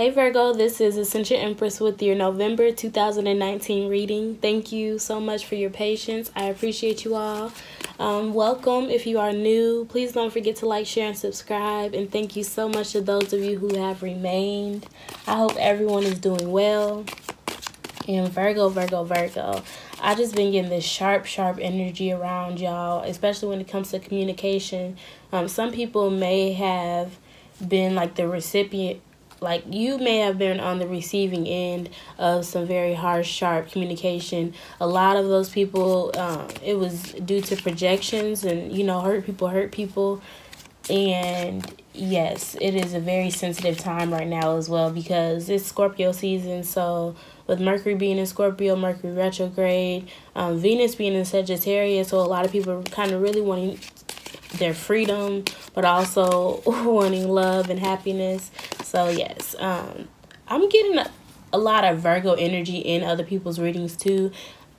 Hey Virgo, this is Ascension Empress with your November 2019 reading. Thank you so much for your patience. I appreciate you all. Um, welcome if you are new. Please don't forget to like, share, and subscribe. And thank you so much to those of you who have remained. I hope everyone is doing well. And Virgo, Virgo, Virgo. I just been getting this sharp, sharp energy around y'all, especially when it comes to communication. Um, some people may have been like the recipient like you may have been on the receiving end of some very harsh sharp communication. A lot of those people um, it was due to projections and you know hurt people hurt people. And yes it is a very sensitive time right now as well because it's scorpio season. So with mercury being in scorpio mercury retrograde um, venus being in sagittarius so a lot of people kind of really wanting their freedom but also wanting love and happiness so yes, um, I'm getting a, a lot of Virgo energy in other people's readings too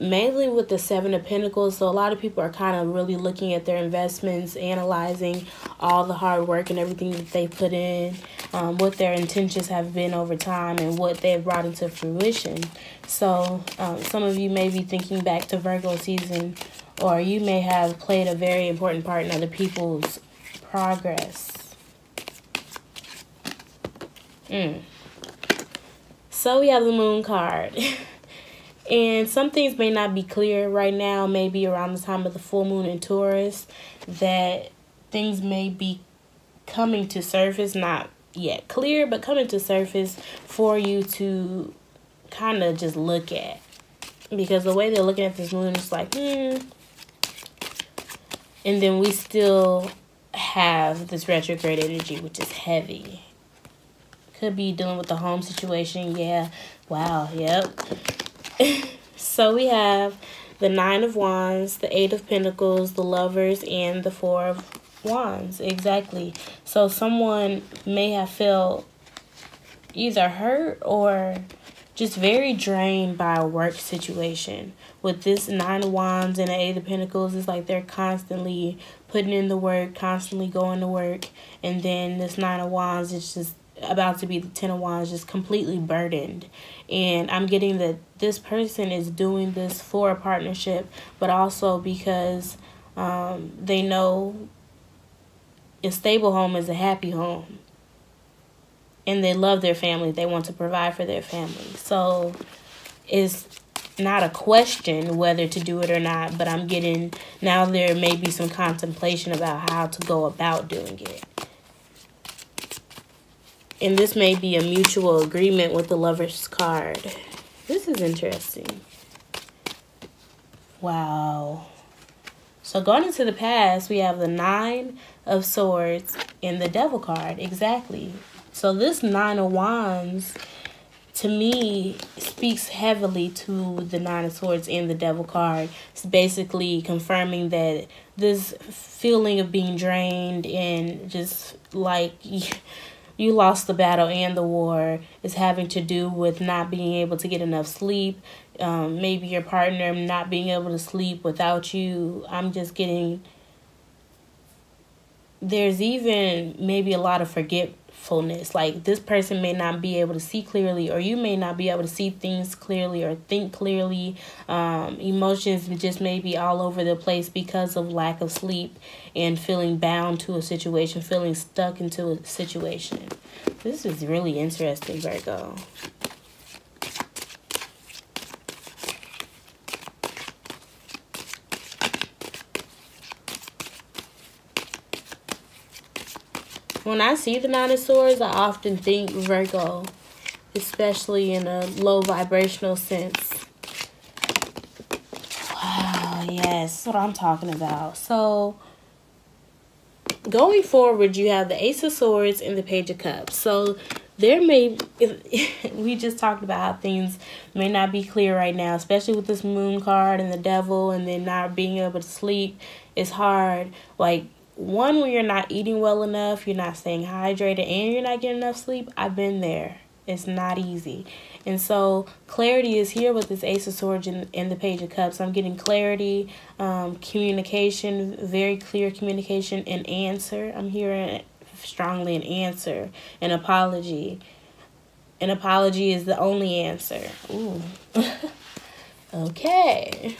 mainly with the seven of pentacles. So a lot of people are kind of really looking at their investments analyzing all the hard work and everything that they put in um, what their intentions have been over time and what they've brought into fruition. So um, some of you may be thinking back to virgo season or you may have played a very important part in other people's progress Mm. So we have the moon card. and some things may not be clear right now, maybe around the time of the full moon in Taurus, that things may be coming to surface, not yet clear, but coming to surface for you to kind of just look at. Because the way they're looking at this moon is like, hmm. And then we still have this retrograde energy, which is heavy. Could be dealing with the home situation. Yeah. Wow. Yep. so we have the Nine of Wands, the Eight of Pentacles, the Lovers, and the Four of Wands. Exactly. So someone may have felt either hurt or just very drained by a work situation. With this Nine of Wands and the Eight of Pentacles, it's like they're constantly putting in the work, constantly going to work. And then this Nine of Wands is just about to be the Ten of Wands just completely burdened. And I'm getting that this person is doing this for a partnership, but also because um, they know a stable home is a happy home. And they love their family. They want to provide for their family. So it's not a question whether to do it or not, but I'm getting now there may be some contemplation about how to go about doing it. And this may be a mutual agreement with the lover's card. This is interesting. Wow. So going into the past, we have the Nine of Swords and the Devil card. Exactly. So this Nine of Wands, to me, speaks heavily to the Nine of Swords and the Devil card. It's basically confirming that this feeling of being drained and just like you lost the battle and the war is having to do with not being able to get enough sleep um, maybe your partner not being able to sleep without you. I'm just getting there's even maybe a lot of forget fullness. Like this person may not be able to see clearly, or you may not be able to see things clearly or think clearly. Um, emotions just may be all over the place because of lack of sleep and feeling bound to a situation, feeling stuck into a situation. This is really interesting, Virgo. When I see the Nine of Swords, I often think Virgo, especially in a low vibrational sense. Wow, yes, that's what I'm talking about. So, going forward, you have the Ace of Swords and the Page of Cups. So, there may, we just talked about how things may not be clear right now, especially with this moon card and the devil, and then not being able to sleep. It's hard. Like, one when you're not eating well enough, you're not staying hydrated, and you're not getting enough sleep. I've been there. It's not easy. And so clarity is here with this Ace of Swords and, and the Page of Cups. I'm getting clarity, um, communication, very clear communication, and answer. I'm hearing strongly an answer, an apology. an apology is the only answer. Ooh. okay.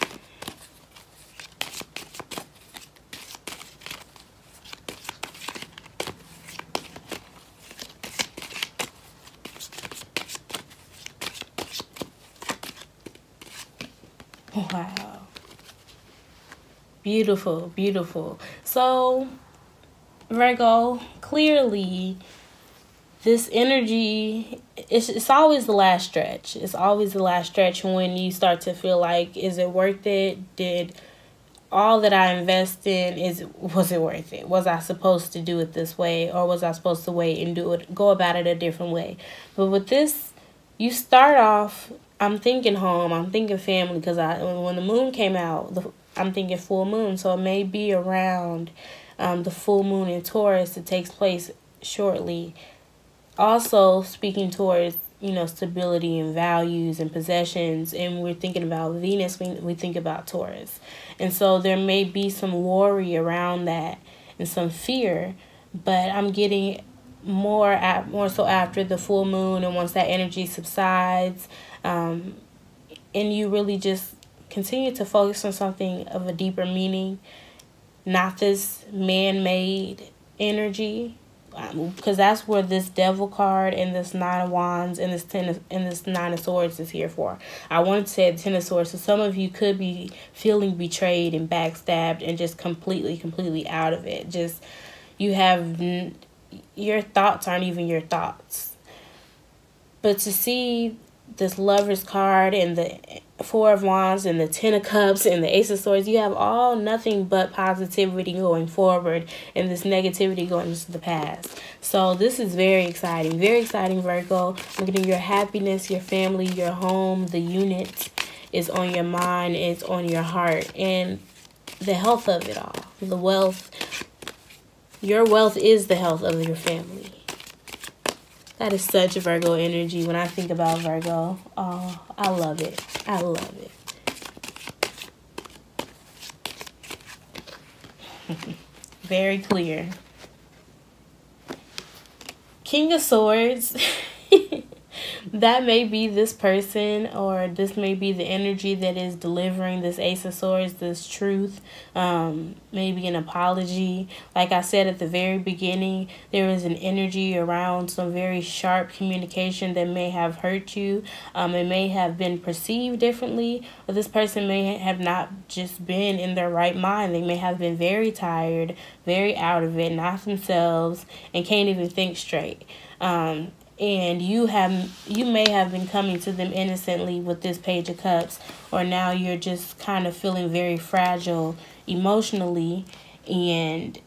Wow. Beautiful, beautiful. So, Virgo, clearly, this energy, it's, it's always the last stretch. It's always the last stretch when you start to feel like, is it worth it? Did all that I invest in is was it worth it? Was I supposed to do it this way or was I supposed to wait and do it go about it a different way? But with this you start off I'm thinking home, I'm thinking family because I when the moon came out, the, I'm thinking full moon, so it may be around um, the full moon in Taurus that takes place shortly. Also speaking towards you know stability and values and possessions, and we're thinking about Venus, we we think about Taurus, and so there may be some worry around that and some fear, but I'm getting more at more so after the full moon and once that energy subsides um, and you really just continue to focus on something of a deeper meaning, not this man made energy. Because um, that's where this devil card and this nine of wands and this ten of, and this nine of swords is here for. I wanted to say ten of swords. So some of you could be feeling betrayed and backstabbed and just completely, completely out of it. Just you have your thoughts aren't even your thoughts. But to see this lover's card and the four of wands and the ten of cups and the ace of swords you have all nothing but positivity going forward and this negativity going into the past. So this is very exciting very exciting virgo. I'm getting your happiness your family your home the unit is on your mind it's on your heart and the health of it all the wealth your wealth is the health of your family that is such Virgo energy when I think about Virgo. Oh, I love it. I love it. Very clear. King of Swords. that may be this person or this may be the energy that is delivering this ace of swords this truth um maybe an apology. Like i said at the very beginning there is an energy around some very sharp communication that may have hurt you. Um it may have been perceived differently or this person may have not just been in their right mind. They may have been very tired very out of it not themselves and can't even think straight. Um, and you have you may have been coming to them innocently with this page of cups or now you're just kind of feeling very fragile emotionally and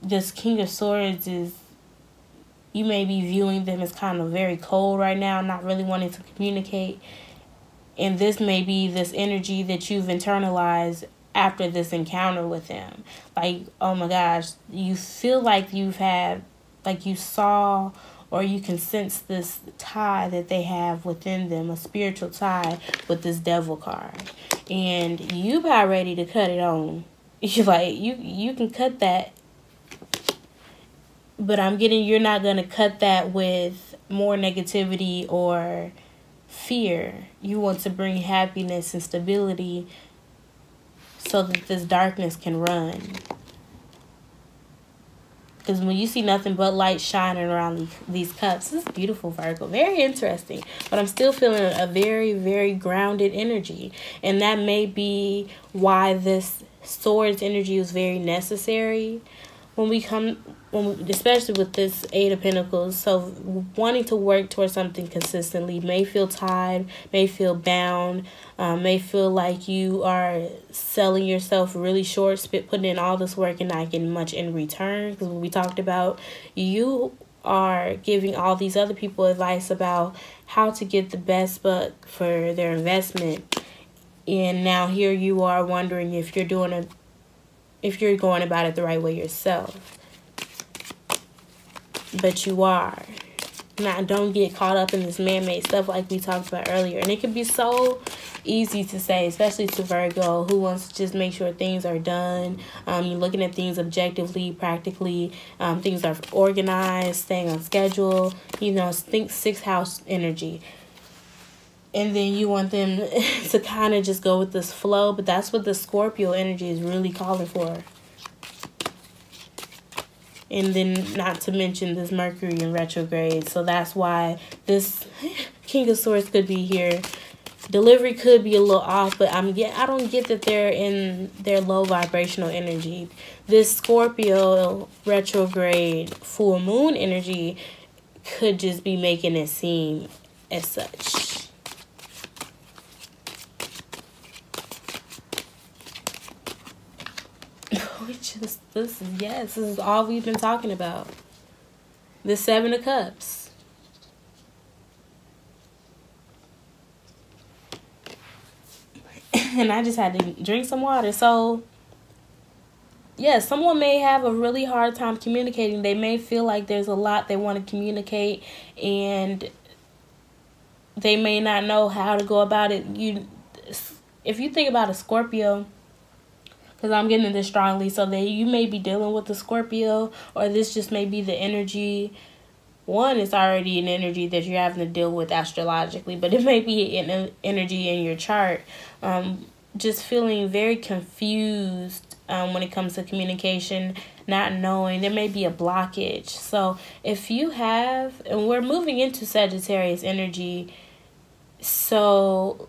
this king of swords is you may be viewing them as kind of very cold right now not really wanting to communicate and this may be this energy that you've internalized after this encounter with them. Like oh my gosh you feel like you've had like you saw or you can sense this tie that they have within them, a spiritual tie with this devil card. And you about ready to cut it on. You like you you can cut that but I'm getting you're not gonna cut that with more negativity or fear. You want to bring happiness and stability so that this darkness can run. Because when you see nothing but light shining around these, cups, this beautiful, Virgo. Very interesting. But I'm still feeling a very, very grounded energy. And that may be why this swords energy is very necessary when we come when we, especially with this eight of pentacles so wanting to work towards something consistently may feel tied may feel bound um, may feel like you are selling yourself really short spit putting in all this work and not getting much in return. Because we talked about you are giving all these other people advice about how to get the best buck for their investment. And now here you are wondering if you're doing a if you're going about it the right way yourself. But you are. not don't get caught up in this man-made stuff like we talked about earlier. And it can be so easy to say especially to virgo who wants to just make sure things are done. Um, you're looking at things objectively practically. Um, things are organized staying on schedule. You know think six house energy and then you want them to kind of just go with this flow but that's what the scorpio energy is really calling for and then not to mention this Mercury in retrograde. So that's why this King of Swords could be here. Delivery could be a little off, but I'm get I don't get that they're in their low vibrational energy. This Scorpio retrograde full moon energy could just be making it seem as such. Just this is yes, this is all we've been talking about. The seven of cups. and I just had to drink some water. So yes, yeah, someone may have a really hard time communicating. They may feel like there's a lot they want to communicate and they may not know how to go about it. You if you think about a Scorpio, because I'm getting this strongly. So that you may be dealing with the Scorpio, or this just may be the energy. One is already an energy that you're having to deal with astrologically, but it may be an energy in your chart. Um, just feeling very confused um, when it comes to communication, not knowing there may be a blockage. So if you have, and we're moving into Sagittarius energy, so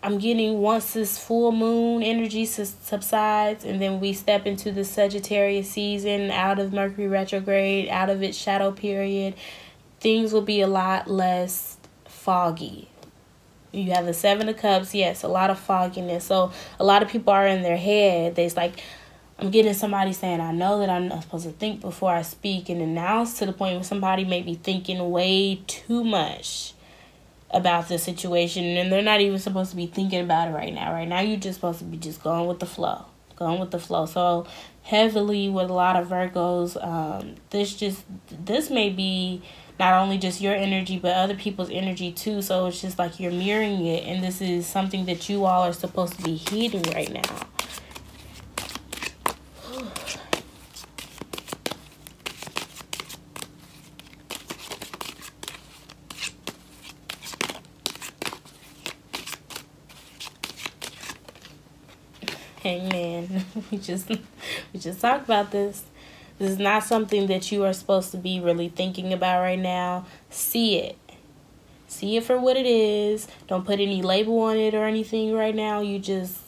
I'm getting once this full moon energy subsides and then we step into the Sagittarius season out of Mercury retrograde, out of its shadow period, things will be a lot less foggy. You have the Seven of Cups, yes, a lot of fogginess. So a lot of people are in their head. There's like, I'm getting somebody saying, I know that I'm not supposed to think before I speak and announce to the point where somebody may be thinking way too much about the situation and they're not even supposed to be thinking about it right now. Right now you're just supposed to be just going with the flow. Going with the flow. So heavily with a lot of Virgos, um, this just this may be not only just your energy but other people's energy too. So it's just like you're mirroring it and this is something that you all are supposed to be heeding right now. Amen. we just we just talked about this. This is not something that you are supposed to be really thinking about right now. See it. See it for what it is. Don't put any label on it or anything right now. You just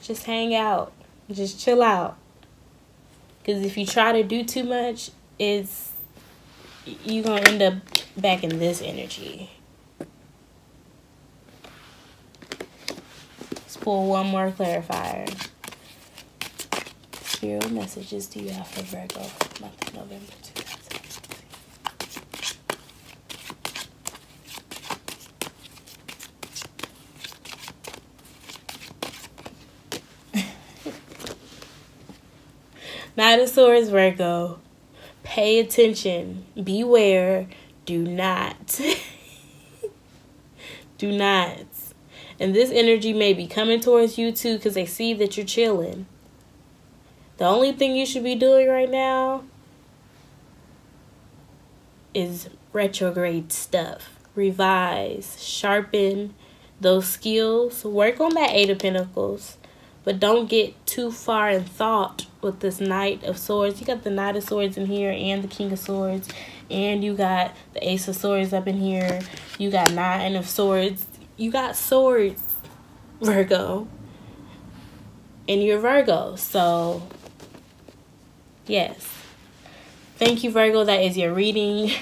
just hang out. Just chill out. Cuz if you try to do too much, it's you're going to end up back in this energy. Pull one more clarifier. Spirit messages do you have for Virgo month of November 2017? Knight of Swords, Virgo. Pay attention. Beware. Do not. do not and this energy may be coming towards you too because they see that you're chilling. The only thing you should be doing right now is retrograde stuff. Revise, sharpen those skills. Work on that Eight of Pentacles. But don't get too far in thought with this Knight of Swords. You got the Knight of Swords in here and the King of Swords. And you got the Ace of Swords up in here. You got Nine of Swords you got swords, Virgo. And you're Virgo. So, yes. Thank you, Virgo. That is your reading.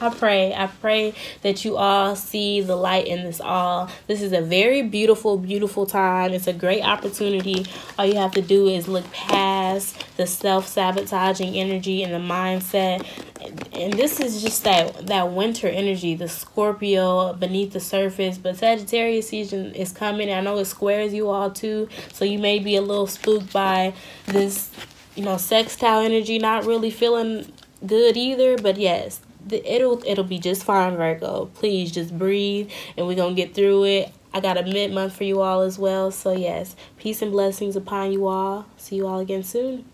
I pray, I pray that you all see the light in this all. This is a very beautiful, beautiful time. It's a great opportunity. All you have to do is look past the self-sabotaging energy and the mindset. And this is just that that winter energy, the Scorpio beneath the surface. But Sagittarius season is coming. I know it squares you all too. So you may be a little spooked by this, you know, sextile energy, not really feeling good either, but yes, the, it'll it'll be just fine, Virgo. Please just breathe, and we're gonna get through it. I got a mid month for you all as well. So yes, peace and blessings upon you all. See you all again soon.